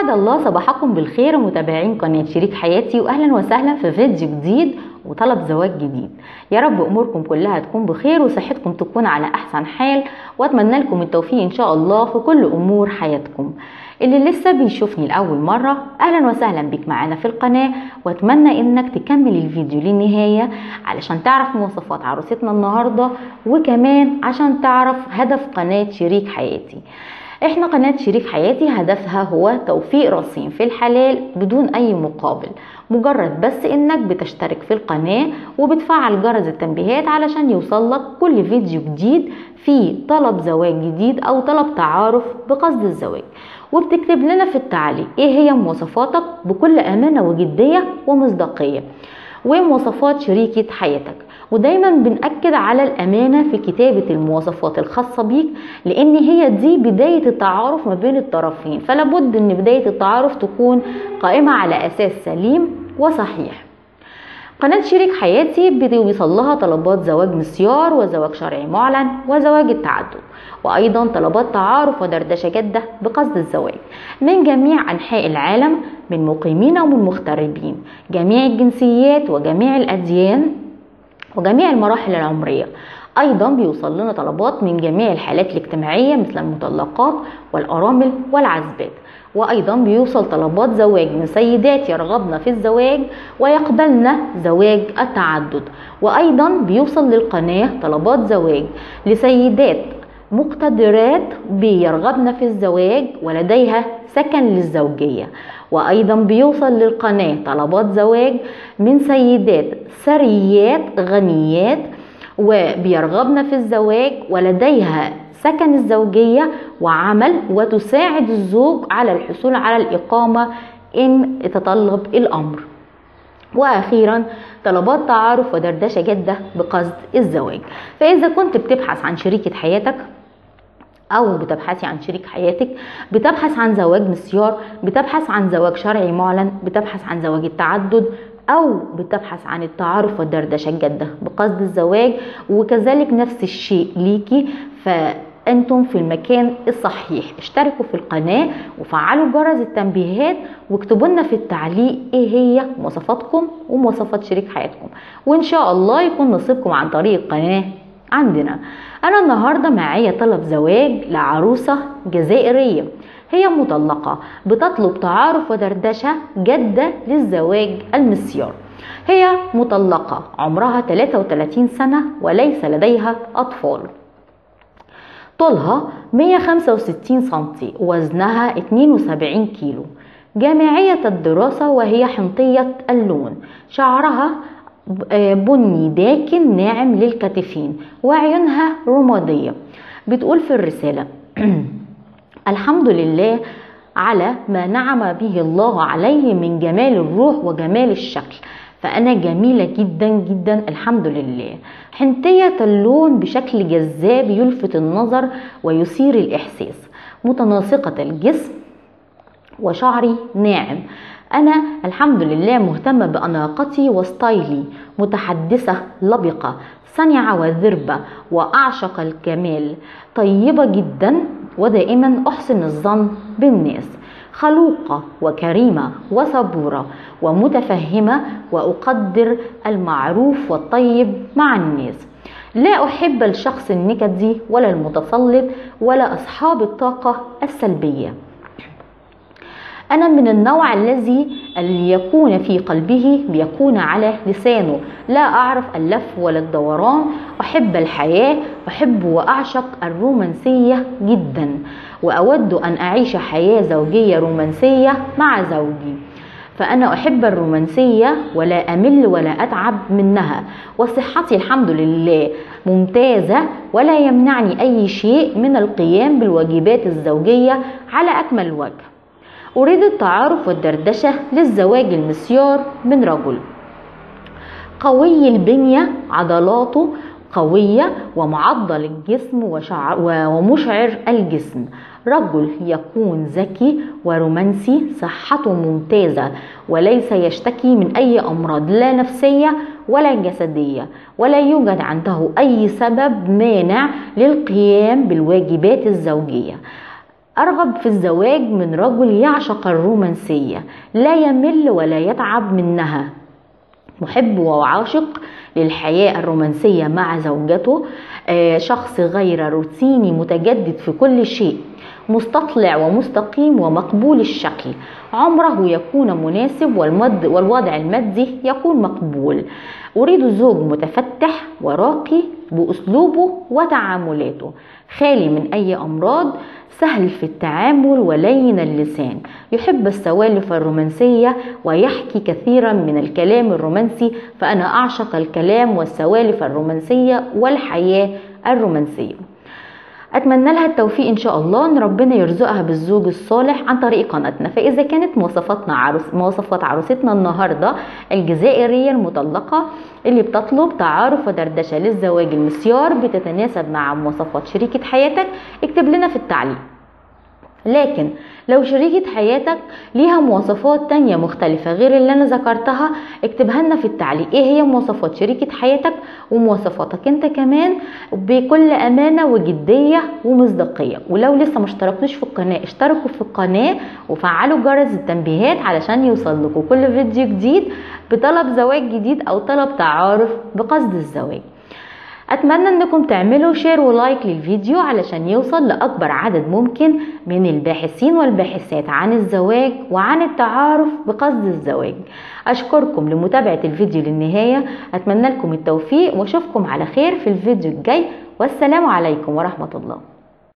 أسعد الله صباحكم بالخير متابعين قناة شريك حياتي وأهلا وسهلا في فيديو جديد وطلب زواج جديد. يا رب أموركم كلها تكون بخير وصحتكم تكون على أحسن حال وأتمنى لكم التوفيق إن شاء الله في كل أمور حياتكم. اللي لسه بيشوفني لأول مرة أهلا وسهلا بك معانا في القناة وأتمنى إنك تكمل الفيديو للنهاية علشان تعرف مواصفات عروستنا النهاردة وكمان عشان تعرف هدف قناة شريك حياتي. إحنا قناة شريك حياتي هدفها هو توفيق رصين في الحلال بدون أي مقابل. مجرد بس إنك بتشترك في القناة وبتفعل جرس التنبيهات علشان يوصلك كل فيديو جديد فيه طلب زواج جديد أو طلب تعارف بقصد الزواج. وبتكتب لنا في التعليق إيه هي مواصفاتك بكل أمانة وجدية ومصداقية. ومواصفات شريكة حياتك. ودايما بنأكد على الأمانة في كتابة المواصفات الخاصة بيك لأن هي دي بداية التعارف ما بين الطرفين. فلابد أن بداية التعارف تكون قائمة على أساس سليم وصحيح. قناة شريك حياتي بيوصل لها طلبات زواج مسيار وزواج شرعي معلن وزواج التعدد وأيضا طلبات تعارف ودردشة جدة بقصد الزواج. من جميع أنحاء العالم من مقيمين ومن مغتربين. جميع الجنسيات وجميع الأديان وجميع المراحل العمرية. أيضا بيوصل لنا طلبات من جميع الحالات الاجتماعية مثل المطلقات والأرامل والعزبات. وأيضا بيوصل طلبات زواج من سيدات يرغبن في الزواج ويقبلن زواج التعدد. وأيضا بيوصل للقناة طلبات زواج لسيدات مقتدرات بيرغبن في الزواج ولديها سكن للزوجية. وأيضا بيوصل للقناة طلبات زواج من سيدات ثريات غنيات وبيرغبن في الزواج ولديها سكن الزوجية وعمل وتساعد الزوج على الحصول على الإقامة إن يتطلب الأمر. وأخيرا طلبات تعارف ودردشة جده بقصد الزواج. فإذا كنت بتبحث عن شريكة حياتك أو بتبحثي عن شريك حياتك بتبحث عن زواج مسيار بتبحث عن زواج شرعي معلن بتبحث عن زواج التعدد أو بتبحث عن التعارف والدردشة الجادة بقصد الزواج وكذلك نفس الشيء ليكي. فانتم في المكان الصحيح. اشتركوا في القناة وفعلوا جرس التنبيهات واكتبوا لنا في التعليق إيه هي مواصفاتكم ومواصفات شريك حياتكم. وإن شاء الله يكون نصيبكم عن طريق القناة عندنا. أنا النهارده معايا طلب زواج لعروسة جزائرية. هي مطلقة بتطلب تعارف ودردشة جدة للزواج المسيار. هي مطلقة عمرها 33 سنة وليس لديها أطفال. طولها 165 سنتي وزنها 72 كيلو. جامعية الدراسة وهي حنطية اللون. شعرها بني داكن ناعم للكتفين وعيونها رمادية. بتقول في الرسالة الحمد لله على ما نعم به الله عليه من جمال الروح وجمال الشكل. فأنا جميلة جدا جدا الحمد لله. حنتية اللون بشكل جذاب يلفت النظر ويثير الإحساس. متناسقة الجسم وشعري ناعم. أنا الحمد لله مهتمة بأناقتي وستايلي. متحدثة لبقة صنعة وذربة وأعشق الكمال. طيبة جدا ودائما أحسن الظن بالناس. خلوقة وكريمة وصبورة ومتفهمة وأقدر المعروف والطيب مع الناس. لا أحب الشخص النكدي ولا المتسلط ولا أصحاب الطاقة السلبية. أنا من النوع الذي يكون في قلبه بيكون على لسانه. لا أعرف اللف ولا الدوران. أحب الحياة أحب وأعشق الرومانسية جدا. وأود أن أعيش حياة زوجية رومانسية مع زوجي. فأنا أحب الرومانسية ولا أمل ولا أتعب منها. وصحتي الحمد لله ممتازة ولا يمنعني أي شيء من القيام بالواجبات الزوجية على أكمل وجه. أريد التعارف والدردشة للزواج المسيار من رجل. قوي البنية عضلاته قوية ومعضل الجسم ومشعر الجسم. رجل يكون ذكي ورومانسي صحته ممتازة وليس يشتكي من أي أمراض لا نفسية ولا جسدية ولا يوجد عنده أي سبب مانع للقيام بالواجبات الزوجية. أرغب في الزواج من رجل يعشق الرومانسية لا يمل ولا يتعب منها. محب وعاشق للحياة الرومانسية مع زوجته آه، شخص غير روتيني متجدد في كل شيء. مستطلع ومستقيم ومقبول الشكل عمره يكون مناسب والمد والوضع المادي يكون مقبول. أريد زوج متفتح وراقي بأسلوبه وتعاملاته. خالي من أي أمراض سهل في التعامل ولين اللسان. يحب السوالف الرومانسية ويحكي كثيرا من الكلام الرومانسي فأنا أعشق الكلام والسوالف الرومانسية والحياة الرومانسية. أتمنى لها التوفيق إن شاء الله إن ربنا يرزقها بالزوج الصالح عن طريق قناتنا. فإذا كانت مواصفاتنا عروس مواصفات عروستنا النهارده الجزائرية المطلقة اللي بتطلب تعارف ودردشة للزواج المسيار بتتناسب مع مواصفات شريكة حياتك اكتب لنا في التعليق. لكن لو شريكة حياتك ليها مواصفات تانية مختلفة غير اللي أنا ذكرتها اكتبها لنا في التعليق. إيه هي مواصفات شريكة حياتك ومواصفاتك؟ أنت كمان بكل أمانة وجدية ومصداقية. ولو لسه ما اشتركتوش في القناة اشتركوا في القناة وفعلوا جرس التنبيهات علشان يوصل لكم كل فيديو جديد بطلب زواج جديد أو طلب تعارف بقصد الزواج. أتمنى إنكم تعملوا share و like للفيديو علشان يوصل لأكبر عدد ممكن من الباحثين والباحثات عن الزواج وعن التعارف بقصد الزواج. أشكركم لمتابعة الفيديو للنهاية. أتمنى لكم التوفيق وأشوفكم على خير في الفيديو الجاي. والسلام عليكم ورحمة الله.